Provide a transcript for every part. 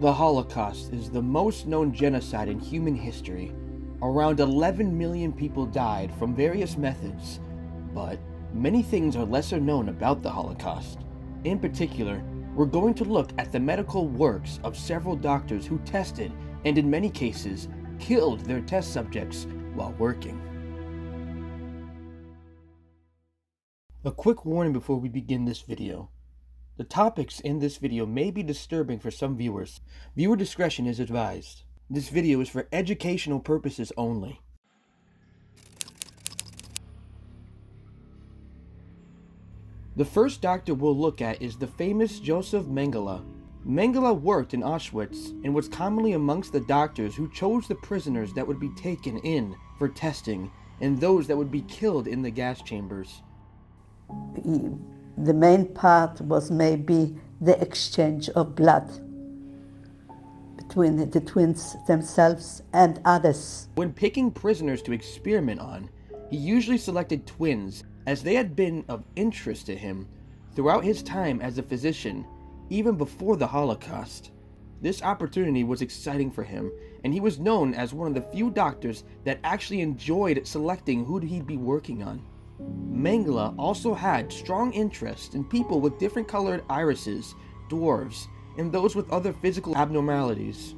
The Holocaust is the most known genocide in human history. Around 11 million people died from various methods, but many things are lesser known about the Holocaust. In particular, we're going to look at the medical works of several doctors who tested and in many cases killed their test subjects while working. A quick warning before we begin this video. The topics in this video may be disturbing for some viewers. Viewer discretion is advised. This video is for educational purposes only. The first doctor we'll look at is the famous Josef Mengele. Mengele worked in Auschwitz and was commonly amongst the doctors who chose the prisoners that would be taken in for testing and those that would be killed in the gas chambers the main part was maybe the exchange of blood between the twins themselves and others. When picking prisoners to experiment on, he usually selected twins as they had been of interest to him throughout his time as a physician, even before the Holocaust. This opportunity was exciting for him, and he was known as one of the few doctors that actually enjoyed selecting who he'd be working on. Mengele also had strong interest in people with different colored irises, dwarves, and those with other physical abnormalities.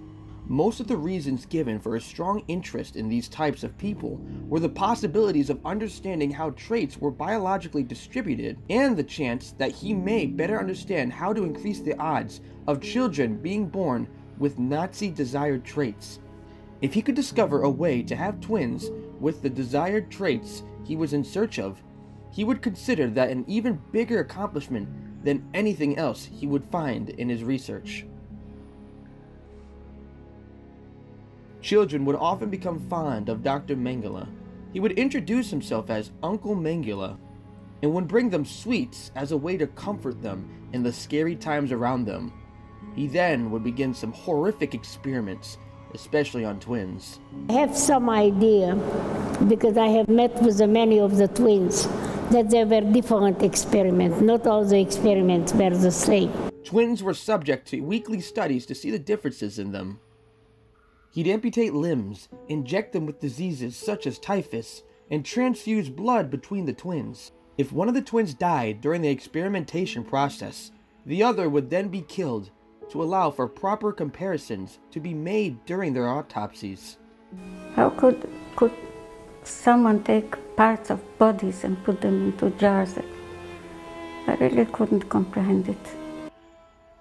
Most of the reasons given for a strong interest in these types of people were the possibilities of understanding how traits were biologically distributed and the chance that he may better understand how to increase the odds of children being born with Nazi desired traits. If he could discover a way to have twins with the desired traits he was in search of, he would consider that an even bigger accomplishment than anything else he would find in his research. Children would often become fond of Dr. Mengele. He would introduce himself as Uncle Mengele and would bring them sweets as a way to comfort them in the scary times around them. He then would begin some horrific experiments especially on twins. I have some idea because I have met with many of the twins that they were different experiments. Not all the experiments were the same. Twins were subject to weekly studies to see the differences in them. He'd amputate limbs, inject them with diseases such as typhus, and transfuse blood between the twins. If one of the twins died during the experimentation process, the other would then be killed to allow for proper comparisons to be made during their autopsies. How could, could someone take parts of bodies and put them into jars? I really couldn't comprehend it.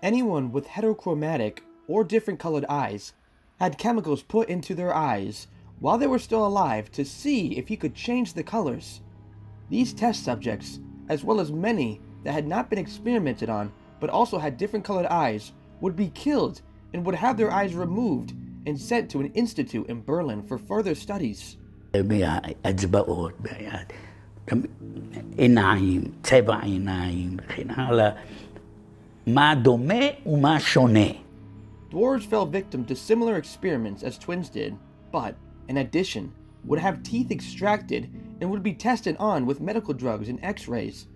Anyone with heterochromatic or different colored eyes had chemicals put into their eyes while they were still alive to see if he could change the colors. These test subjects, as well as many that had not been experimented on but also had different colored eyes, would be killed and would have their eyes removed and sent to an institute in Berlin for further studies. Dwarves fell victim to similar experiments as twins did, but, in addition, would have teeth extracted and would be tested on with medical drugs and x-rays.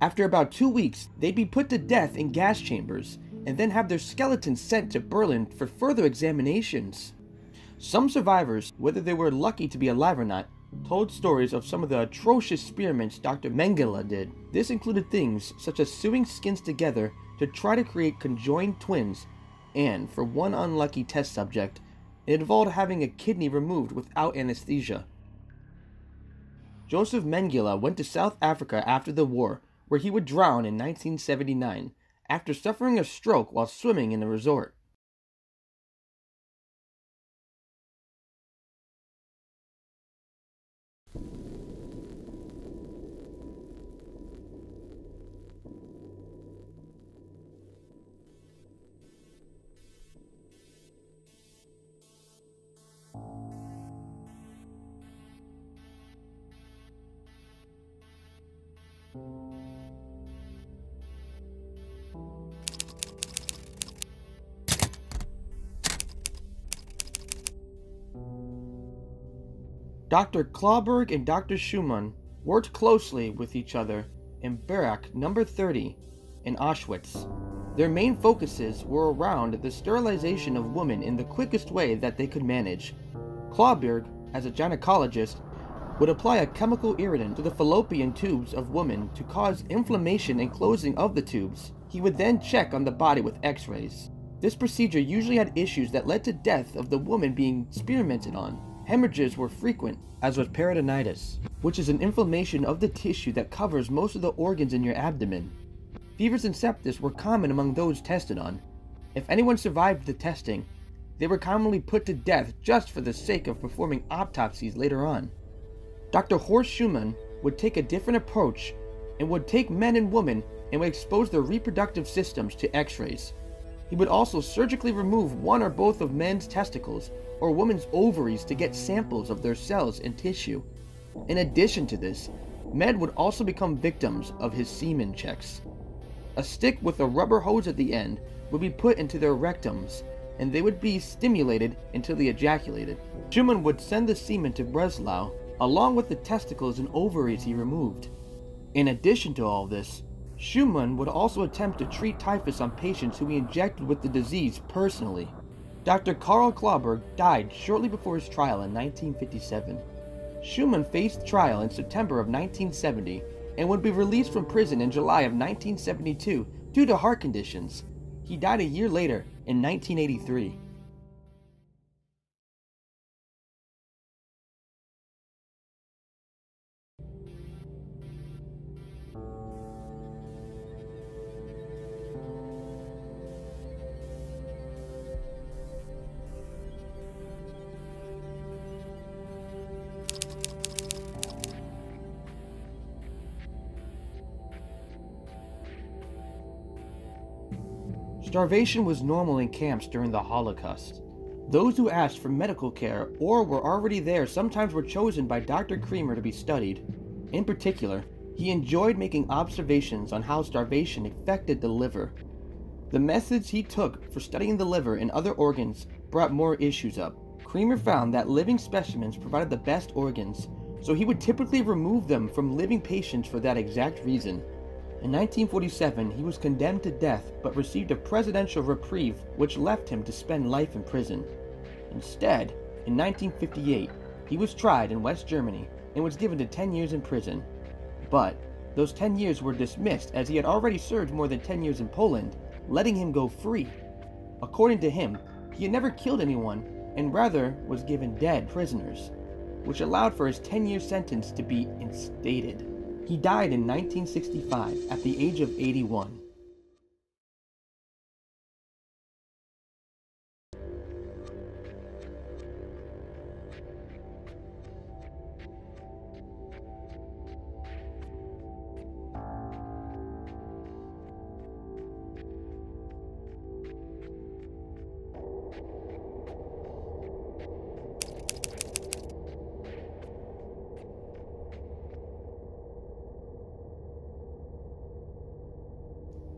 After about two weeks, they'd be put to death in gas chambers and then have their skeletons sent to Berlin for further examinations. Some survivors, whether they were lucky to be alive or not, told stories of some of the atrocious experiments Dr. Mengele did. This included things such as sewing skins together to try to create conjoined twins, and for one unlucky test subject, it involved having a kidney removed without anesthesia. Josef Mengele went to South Africa after the war, where he would drown in 1979 after suffering a stroke while swimming in the resort. Dr. Clauberg and Dr. Schumann worked closely with each other in Barrack number 30 in Auschwitz. Their main focuses were around the sterilization of women in the quickest way that they could manage. Clauberg, as a gynecologist, would apply a chemical irritant to the fallopian tubes of women to cause inflammation and closing of the tubes. He would then check on the body with x-rays. This procedure usually had issues that led to death of the woman being experimented on. Hemorrhages were frequent, as was peritonitis, which is an inflammation of the tissue that covers most of the organs in your abdomen. Fevers and sepsis were common among those tested on. If anyone survived the testing, they were commonly put to death just for the sake of performing autopsies later on. Dr. Horst Schumann would take a different approach and would take men and women and would expose their reproductive systems to x-rays. He would also surgically remove one or both of men's testicles or women's ovaries to get samples of their cells and tissue. In addition to this, men would also become victims of his semen checks. A stick with a rubber hose at the end would be put into their rectums, and they would be stimulated until they ejaculated. Schumann would send the semen to Breslau, along with the testicles and ovaries he removed. In addition to all this, Schumann would also attempt to treat typhus on patients who he injected with the disease personally. Dr. Carl Clauberg died shortly before his trial in 1957. Schumann faced trial in September of 1970 and would be released from prison in July of 1972 due to heart conditions. He died a year later in 1983. Starvation was normal in camps during the Holocaust. Those who asked for medical care or were already there sometimes were chosen by Dr. Kremer to be studied. In particular, he enjoyed making observations on how starvation affected the liver. The methods he took for studying the liver and other organs brought more issues up. Kremer found that living specimens provided the best organs, so he would typically remove them from living patients for that exact reason. In 1947, he was condemned to death but received a presidential reprieve which left him to spend life in prison. Instead, in 1958, he was tried in West Germany and was given to 10 years in prison. But those 10 years were dismissed as he had already served more than 10 years in Poland, letting him go free. According to him, he had never killed anyone and rather was given dead prisoners, which allowed for his 10 year sentence to be instated. He died in 1965 at the age of 81.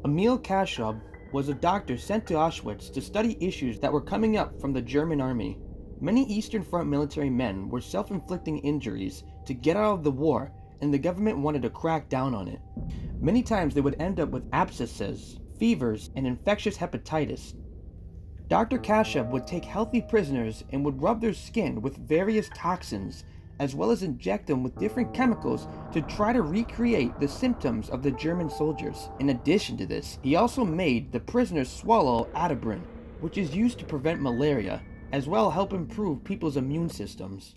Emil Kaschub was a doctor sent to Auschwitz to study issues that were coming up from the German army. Many Eastern Front military men were self inflicting injuries to get out of the war, and the government wanted to crack down on it. Many times they would end up with abscesses, fevers, and infectious hepatitis. Dr. Kaschub would take healthy prisoners and would rub their skin with various toxins as well as inject them with different chemicals to try to recreate the symptoms of the German soldiers. In addition to this, he also made the prisoners swallow atabrine, which is used to prevent malaria, as well help improve people's immune systems.